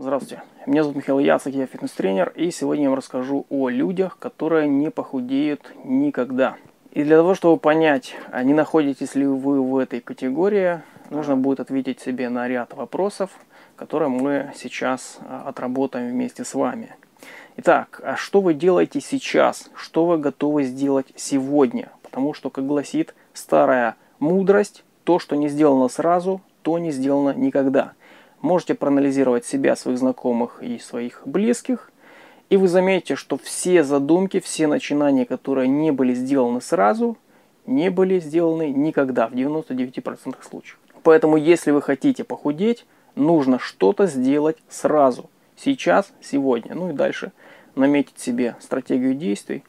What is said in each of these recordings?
Здравствуйте, меня зовут Михаил Яцек, я фитнес-тренер, и сегодня я вам расскажу о людях, которые не похудеют никогда. И для того, чтобы понять, а не находитесь ли вы в этой категории, нужно будет ответить себе на ряд вопросов, которые мы сейчас а, отработаем вместе с вами. Итак, а что вы делаете сейчас? Что вы готовы сделать сегодня? Потому что, как гласит старая мудрость, то, что не сделано сразу, то не сделано никогда. Можете проанализировать себя, своих знакомых и своих близких, и вы заметите, что все задумки, все начинания, которые не были сделаны сразу, не были сделаны никогда в 99% случаев. Поэтому, если вы хотите похудеть, нужно что-то сделать сразу, сейчас, сегодня. Ну и дальше наметить себе стратегию действий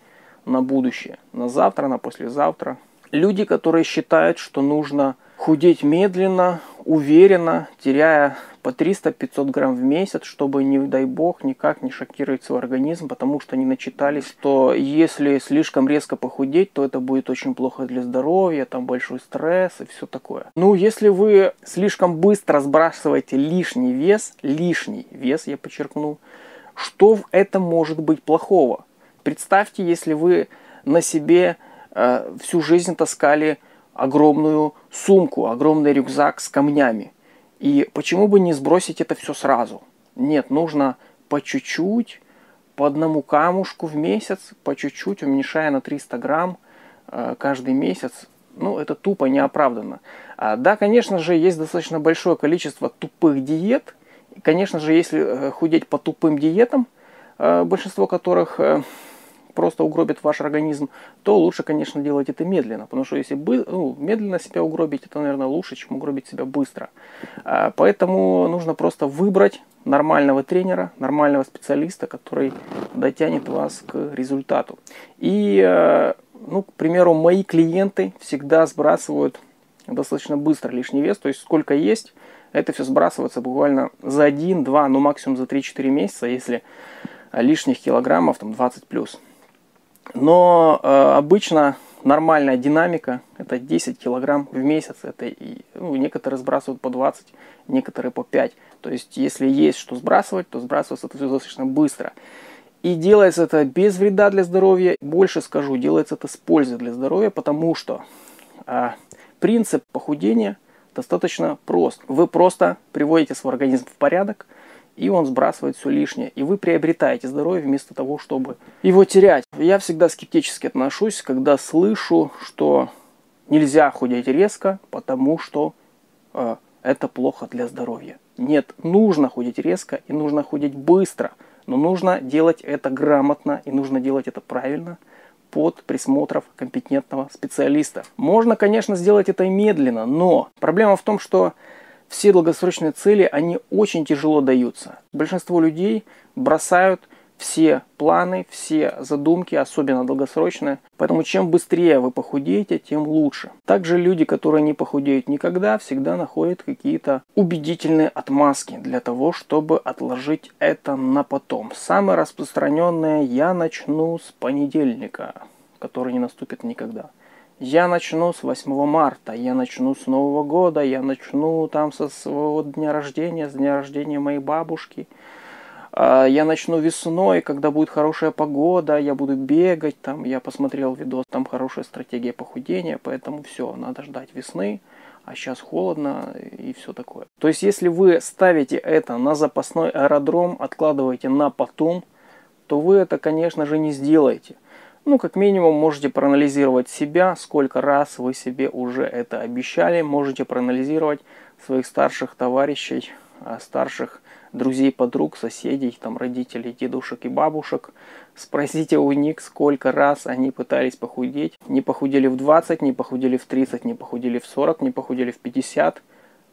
на будущее, на завтра, на послезавтра. Люди, которые считают, что нужно худеть медленно, уверенно, теряя по 300-500 грамм в месяц, чтобы, не дай бог, никак не шокировать свой организм, потому что они начитались, что если слишком резко похудеть, то это будет очень плохо для здоровья, там большой стресс и все такое. Ну, если вы слишком быстро сбрасываете лишний вес, лишний вес, я подчеркну, что в этом может быть плохого? Представьте, если вы на себе э, всю жизнь таскали огромную сумку, огромный рюкзак с камнями. И почему бы не сбросить это все сразу? Нет, нужно по чуть-чуть, по одному камушку в месяц, по чуть-чуть, уменьшая на 300 грамм э, каждый месяц. Ну, это тупо неоправданно. А, да, конечно же, есть достаточно большое количество тупых диет. Конечно же, если э, худеть по тупым диетам, э, большинство которых просто угробит ваш организм, то лучше, конечно, делать это медленно. Потому что если бы, ну, медленно себя угробить, это, наверное, лучше, чем угробить себя быстро. А, поэтому нужно просто выбрать нормального тренера, нормального специалиста, который дотянет вас к результату. И, э, ну, к примеру, мои клиенты всегда сбрасывают достаточно быстро лишний вес, то есть сколько есть, это все сбрасывается буквально за 1, 2, ну максимум за 3-4 месяца, если лишних килограммов там 20 плюс. Но э, обычно нормальная динамика это 10 килограмм в месяц. Это и, ну, некоторые сбрасывают по 20, некоторые по 5. То есть, если есть что сбрасывать, то сбрасывается это все достаточно быстро. И делается это без вреда для здоровья. Больше скажу, делается это с пользой для здоровья, потому что э, принцип похудения достаточно прост. Вы просто приводите свой организм в порядок – и он сбрасывает все лишнее. И вы приобретаете здоровье вместо того, чтобы его терять. Я всегда скептически отношусь, когда слышу, что нельзя худеть резко, потому что э, это плохо для здоровья. Нет, нужно худеть резко и нужно худеть быстро. Но нужно делать это грамотно и нужно делать это правильно под присмотром компетентного специалиста. Можно, конечно, сделать это медленно, но проблема в том, что все долгосрочные цели, они очень тяжело даются. Большинство людей бросают все планы, все задумки, особенно долгосрочные. Поэтому чем быстрее вы похудеете, тем лучше. Также люди, которые не похудеют никогда, всегда находят какие-то убедительные отмазки для того, чтобы отложить это на потом. Самое распространенное «я начну с понедельника», который не наступит никогда. Я начну с 8 марта, я начну с Нового года, я начну там со своего дня рождения, с дня рождения моей бабушки. А, я начну весной, когда будет хорошая погода, я буду бегать, там я посмотрел видос, там хорошая стратегия похудения, поэтому все, надо ждать весны, а сейчас холодно и все такое. То есть, если вы ставите это на запасной аэродром, откладываете на потом, то вы это, конечно же, не сделаете – ну, как минимум, можете проанализировать себя, сколько раз вы себе уже это обещали. Можете проанализировать своих старших товарищей, а, старших друзей, подруг, соседей, там, родителей, дедушек и бабушек. Спросите у них, сколько раз они пытались похудеть. Не похудели в 20, не похудели в 30, не похудели в 40, не похудели в 50.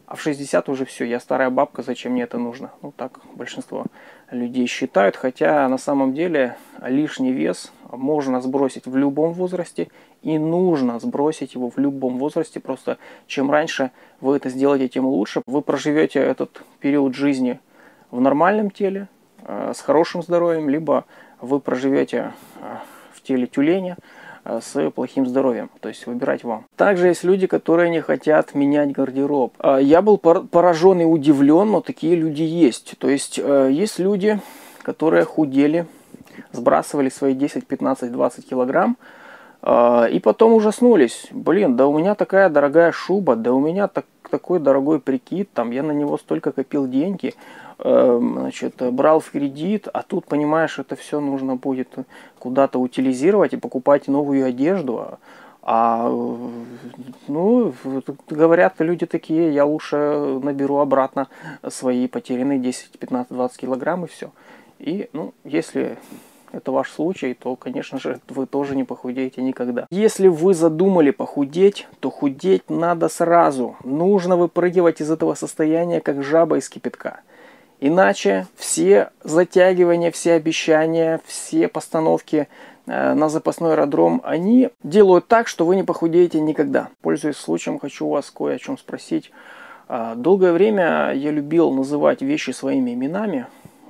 А в 60 уже все, я старая бабка, зачем мне это нужно? Ну так большинство людей считают, хотя на самом деле лишний вес можно сбросить в любом возрасте и нужно сбросить его в любом возрасте. Просто чем раньше вы это сделаете, тем лучше. Вы проживете этот период жизни в нормальном теле, э, с хорошим здоровьем, либо вы проживете э, в теле тюленя, э, с плохим здоровьем. То есть выбирать вам. Также есть люди, которые не хотят менять гардероб. Я был поражен и удивлен, но такие люди есть. То есть есть люди, которые худели, сбрасывали свои 10, 15, 20 килограмм, и потом ужаснулись. Блин, да у меня такая дорогая шуба, да у меня так, такой дорогой прикид, там я на него столько копил деньги. Эм, значит, брал в кредит, а тут, понимаешь, это все нужно будет куда-то утилизировать и покупать новую одежду. А, ну, говорят люди такие, я лучше наберу обратно свои потерянные 10, 15, 20 килограмм и все. И, ну, если это ваш случай, то, конечно же, вы тоже не похудеете никогда. Если вы задумали похудеть, то худеть надо сразу. Нужно выпрыгивать из этого состояния, как жаба из кипятка. Иначе все затягивания, все обещания, все постановки э, на запасной аэродром, они делают так, что вы не похудеете никогда. Пользуясь случаем, хочу вас кое о чем спросить. А, долгое время я любил называть вещи своими именами.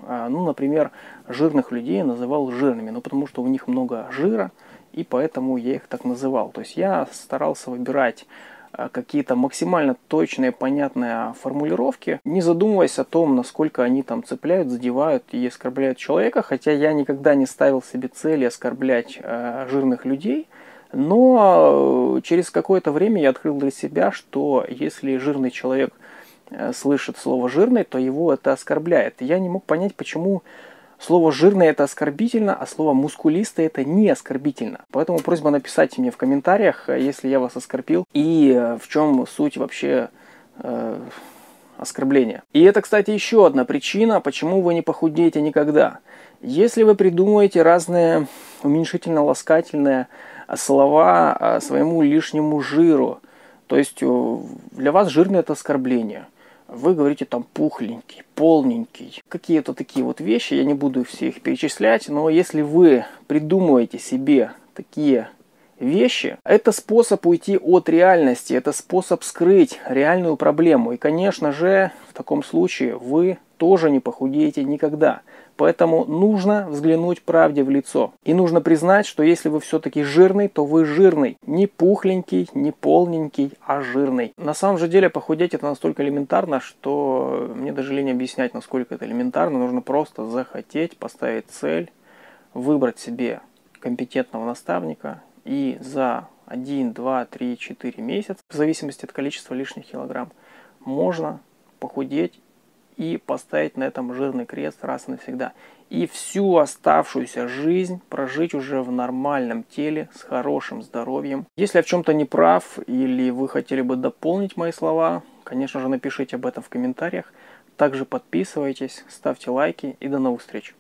А, ну, например, жирных людей называл жирными, ну, потому что у них много жира, и поэтому я их так называл. То есть я старался выбирать Э, какие-то максимально точные, понятные формулировки, не задумываясь о том, насколько они там цепляют, задевают и оскорбляют человека, хотя я никогда не ставил себе цели оскорблять э, жирных людей, но э, через какое-то время я открыл для себя, что если жирный человек э, слышит слово жирный, то его это оскорбляет. Я не мог понять, почему Слово «жирный» это оскорбительно, а слово «мускулистый» это не оскорбительно. Поэтому просьба написать мне в комментариях, э, если я вас оскорбил, и э, в чем суть вообще э, оскорбления. И это, кстати, еще одна причина, почему вы не похудеете никогда. Если вы придумаете разные уменьшительно-ласкательные слова э, своему лишнему жиру, то есть для вас жирный это оскорбление – вы говорите там пухленький, полненький, какие-то такие вот вещи, я не буду все их перечислять, но если вы придумываете себе такие вещи, это способ уйти от реальности, это способ скрыть реальную проблему. И, конечно же, в таком случае вы тоже не похудеете никогда. Поэтому нужно взглянуть правде в лицо. И нужно признать, что если вы все-таки жирный, то вы жирный. Не пухленький, не полненький, а жирный. На самом же деле похудеть это настолько элементарно, что мне даже лень объяснять, насколько это элементарно. Нужно просто захотеть, поставить цель, выбрать себе компетентного наставника и за 1, 2, 3, 4 месяца, в зависимости от количества лишних килограмм, можно похудеть и поставить на этом жирный крест раз и навсегда. И всю оставшуюся жизнь прожить уже в нормальном теле, с хорошим здоровьем. Если я в чем-то не прав или вы хотели бы дополнить мои слова, конечно же напишите об этом в комментариях. Также подписывайтесь, ставьте лайки и до новых встреч.